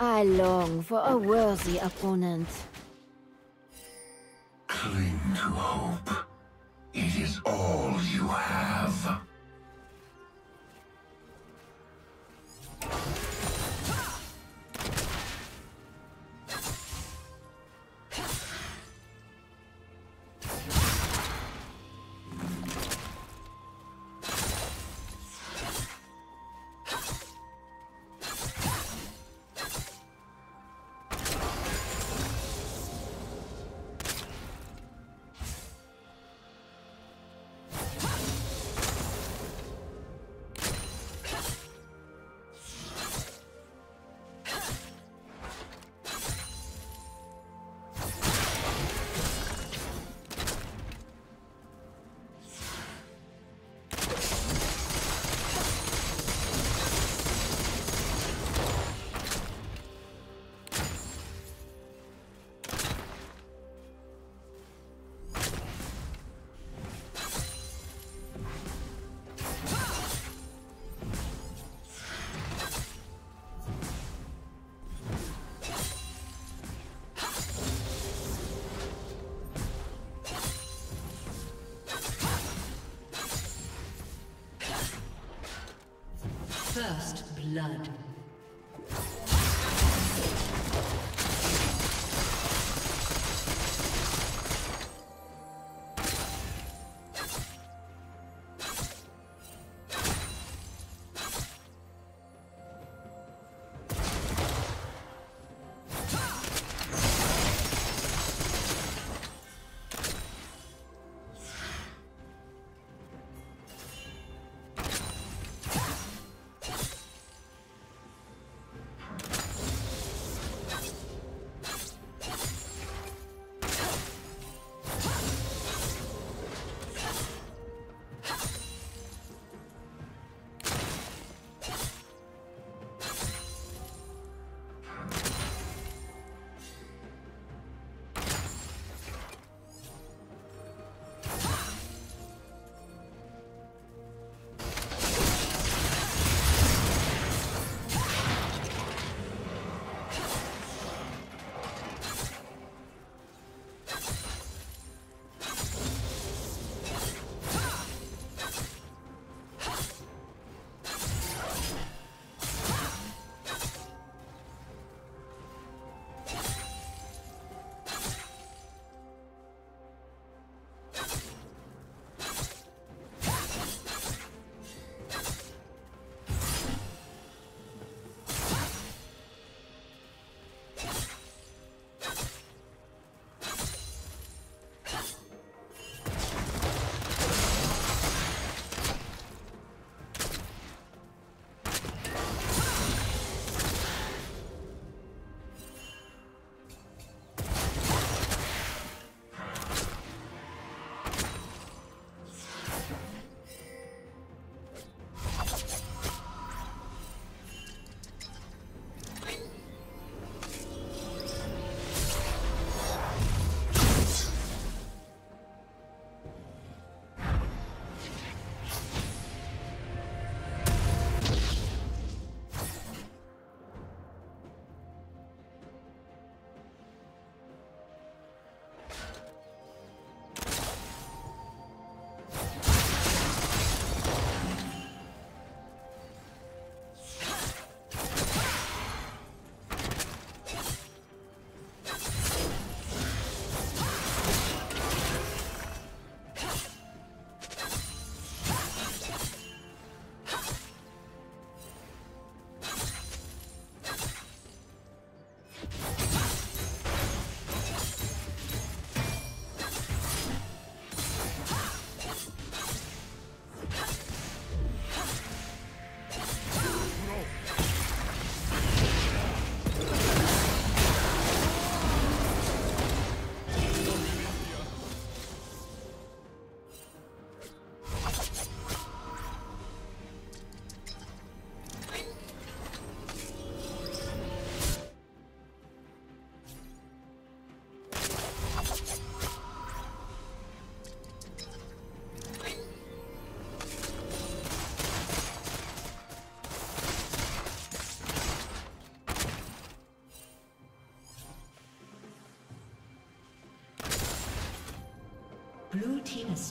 I long for a worthy opponent. Cling to hope. It is all you have. Blood.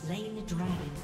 Slain the dragon.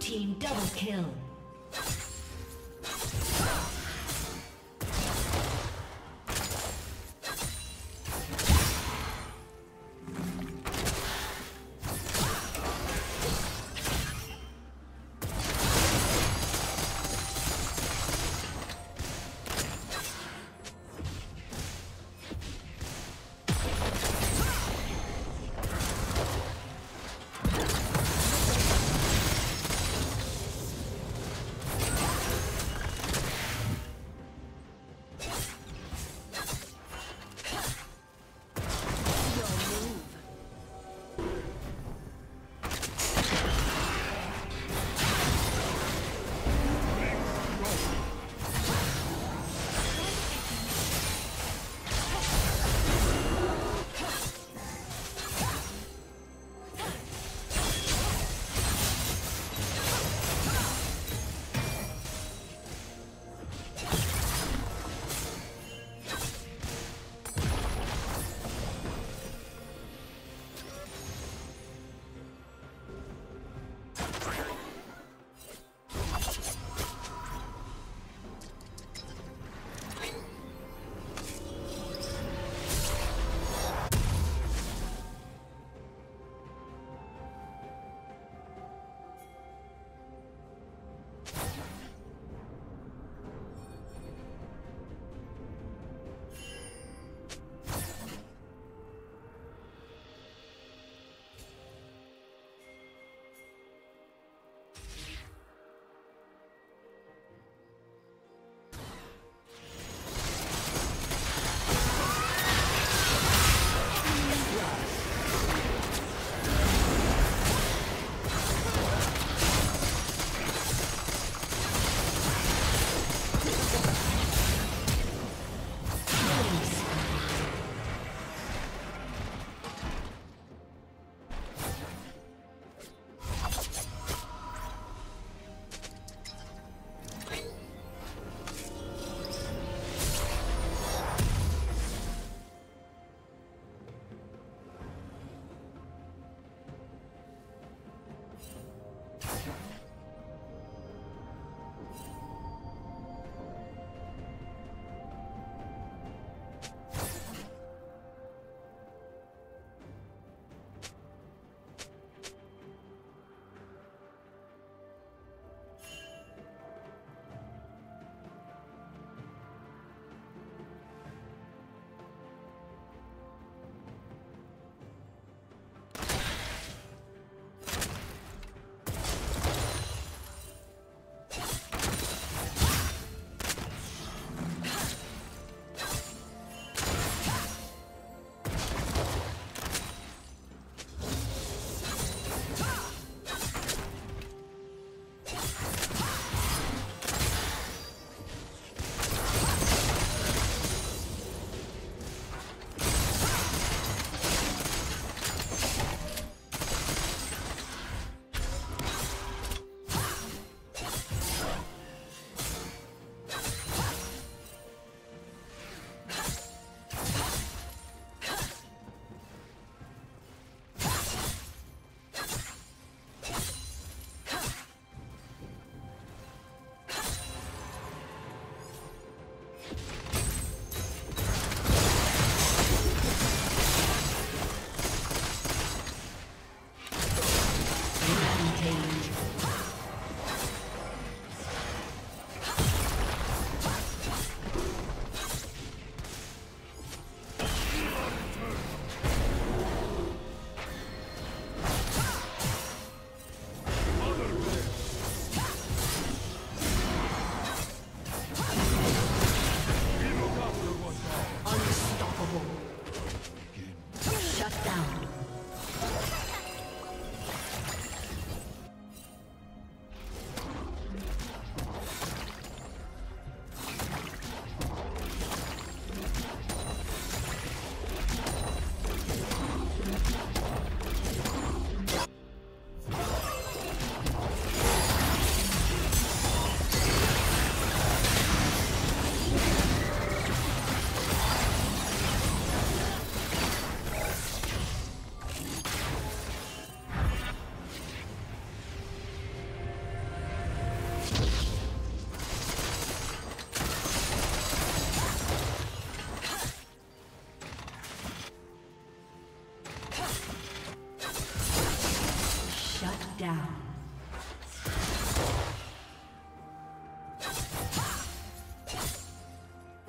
Team double kill.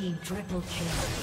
Triple kill.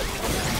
Let's go.